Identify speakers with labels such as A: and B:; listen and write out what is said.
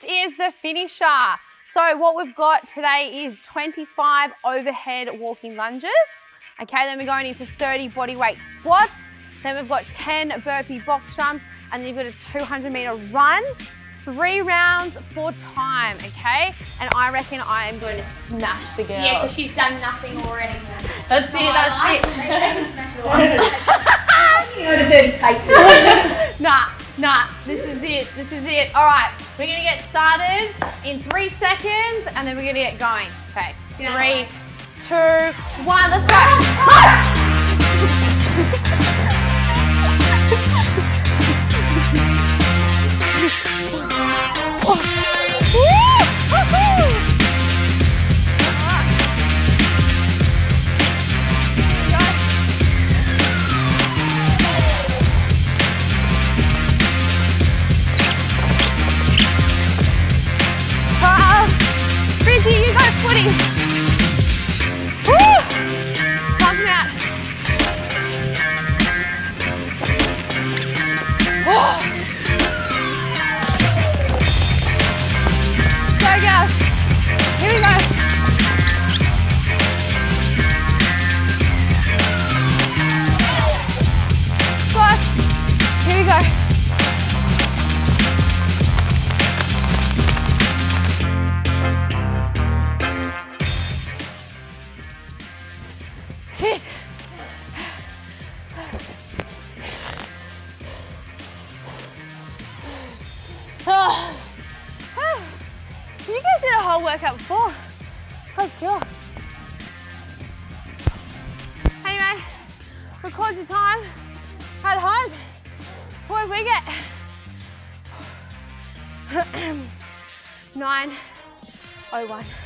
A: this is the finisher. So what we've got today is 25 overhead walking lunges. Okay, then we're going into 30 bodyweight squats. Then we've got 10 burpee box jumps, and then you've got a 200 meter run. Three rounds for time, okay? And I reckon I am going to smash the girls.
B: Yeah, because she's done nothing already.
A: That's it, oh, that's it.
B: Go to 30 spaces.
A: Nah, nah, this is it, this is it. All right, we're gonna get started in three seconds and then we're gonna get going. Okay, three, two, one, let's go. Ah! Sit. Oh. Ah. Oh. Ah. You guys did a whole workout before. That was killer. Anyway, record your time at home. What did we get? Nine oh one.